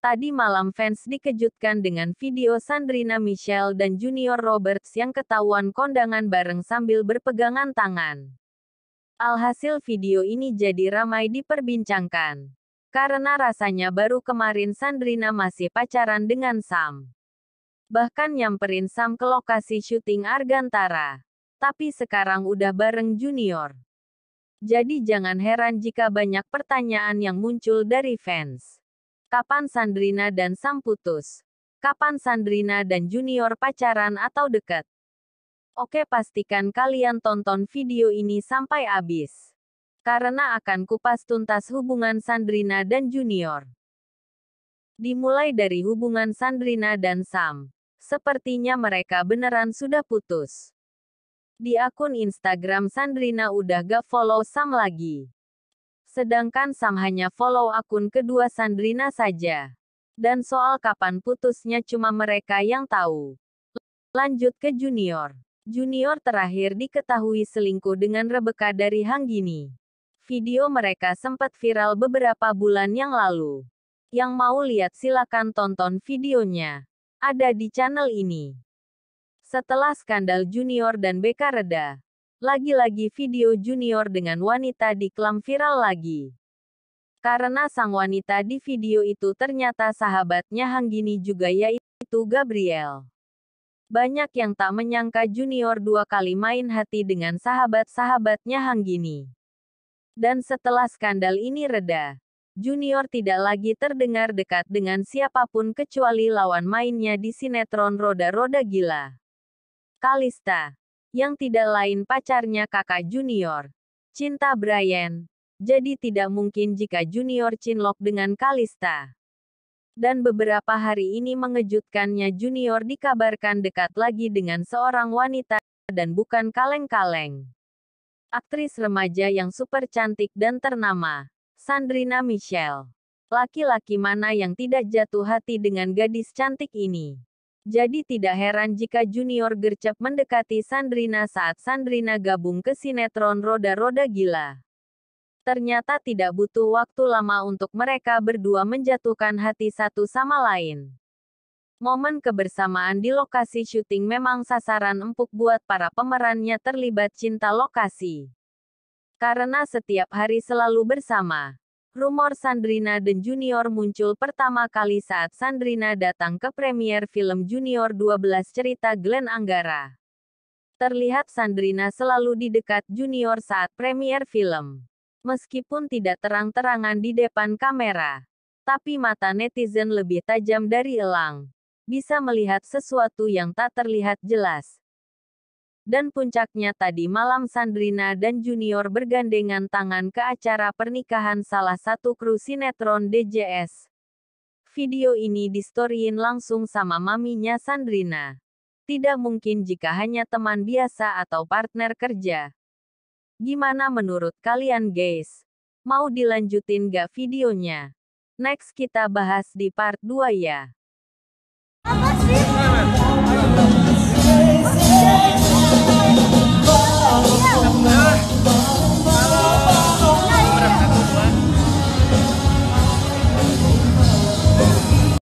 Tadi malam fans dikejutkan dengan video Sandrina Michelle dan Junior Roberts yang ketahuan kondangan bareng sambil berpegangan tangan. Alhasil video ini jadi ramai diperbincangkan. Karena rasanya baru kemarin Sandrina masih pacaran dengan Sam. Bahkan nyamperin Sam ke lokasi syuting Argantara. Tapi sekarang udah bareng Junior. Jadi jangan heran jika banyak pertanyaan yang muncul dari fans. Kapan Sandrina dan Sam putus? Kapan Sandrina dan Junior pacaran atau dekat? Oke pastikan kalian tonton video ini sampai habis. Karena akan kupas tuntas hubungan Sandrina dan Junior. Dimulai dari hubungan Sandrina dan Sam. Sepertinya mereka beneran sudah putus. Di akun Instagram Sandrina udah gak follow Sam lagi. Sedangkan Sam hanya follow akun kedua Sandrina saja. Dan soal kapan putusnya cuma mereka yang tahu. Lanjut ke Junior. Junior terakhir diketahui selingkuh dengan Rebecca dari Hanggini. Video mereka sempat viral beberapa bulan yang lalu. Yang mau lihat silakan tonton videonya. Ada di channel ini. Setelah skandal Junior dan Becca reda, lagi-lagi video Junior dengan wanita di klam viral lagi. Karena sang wanita di video itu ternyata sahabatnya Hanggini juga yaitu Gabriel. Banyak yang tak menyangka Junior dua kali main hati dengan sahabat-sahabatnya Hanggini. Dan setelah skandal ini reda, Junior tidak lagi terdengar dekat dengan siapa pun kecuali lawan mainnya di sinetron Roda-Roda Gila. Kalista yang tidak lain pacarnya kakak junior. Cinta Brian. Jadi tidak mungkin jika junior cinlok dengan Kalista. Dan beberapa hari ini mengejutkannya junior dikabarkan dekat lagi dengan seorang wanita dan bukan kaleng-kaleng. Aktris remaja yang super cantik dan ternama, Sandrina Michelle. Laki-laki mana yang tidak jatuh hati dengan gadis cantik ini? Jadi tidak heran jika Junior gercep mendekati Sandrina saat Sandrina gabung ke sinetron Roda-Roda Gila. Ternyata tidak butuh waktu lama untuk mereka berdua menjatuhkan hati satu sama lain. Momen kebersamaan di lokasi syuting memang sasaran empuk buat para pemerannya terlibat cinta lokasi. Karena setiap hari selalu bersama, Rumor Sandrina dan Junior muncul pertama kali saat Sandrina datang ke premier film Junior 12 cerita Glenn Anggara. Terlihat Sandrina selalu di dekat Junior saat premier film. Meskipun tidak terang-terangan di depan kamera. Tapi mata netizen lebih tajam dari elang. Bisa melihat sesuatu yang tak terlihat jelas. Dan puncaknya tadi malam Sandrina dan Junior bergandengan tangan ke acara pernikahan salah satu kru sinetron DJS. Video ini distoryin langsung sama maminya Sandrina. Tidak mungkin jika hanya teman biasa atau partner kerja. Gimana menurut kalian guys? Mau dilanjutin gak videonya? Next kita bahas di part 2 ya. Apa sih?